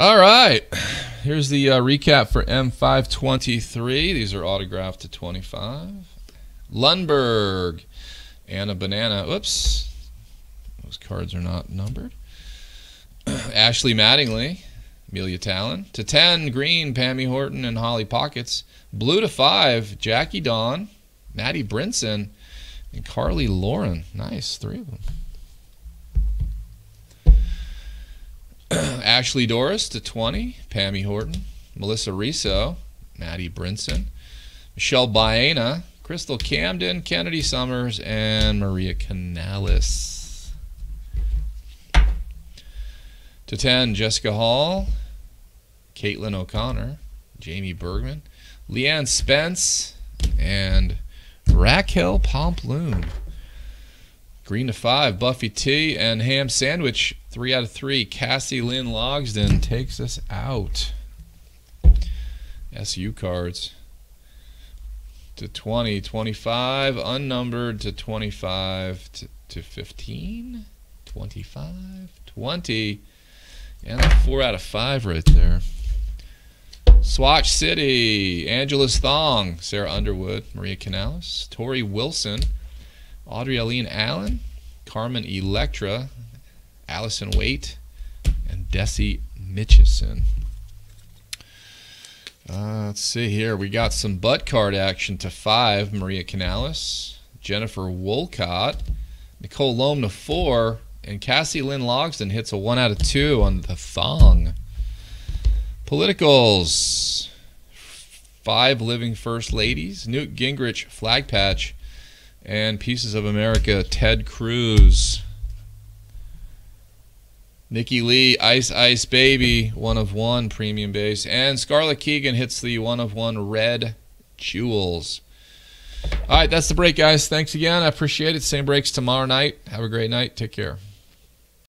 All right. Here's the uh, recap for M523. These are autographed to 25. Lundberg and a banana. Oops. Those cards are not numbered. Ashley Mattingly, Amelia Talon. To 10, Green, Pammy Horton, and Holly Pockets. Blue to 5, Jackie Dawn, Maddie Brinson, and Carly Lauren. Nice, three of them. Ashley Doris to 20, Pammy Horton, Melissa Riso, Maddie Brinson, Michelle Baena, Crystal Camden, Kennedy Summers, and Maria Canales. To 10, Jessica Hall, Caitlin O'Connor, Jamie Bergman, Leanne Spence, and Raquel Pomplun. Green to five, Buffy T and Ham Sandwich, three out of three. Cassie Lynn Logsden takes us out. SU cards to 20, 25, unnumbered to 25 to, to 15, 25, 20, and a four out of five right there. Swatch City, Angela's Thong, Sarah Underwood, Maria Canales, Tori Wilson, Audrey Aleen Allen, Carmen Electra, Allison Waite, and Desi Mitchison. Uh, let's see here. We got some butt card action to five. Maria Canales, Jennifer Walcott, Nicole Loam to four, and Cassie Lynn Logsden hits a one out of two on the thong. Politicals. Five living first ladies. Newt Gingrich flag patch. And Pieces of America, Ted Cruz. Nikki Lee, Ice Ice Baby, one of one premium base. And Scarlett Keegan hits the one of one red jewels. All right, that's the break, guys. Thanks again. I appreciate it. Same breaks tomorrow night. Have a great night. Take care.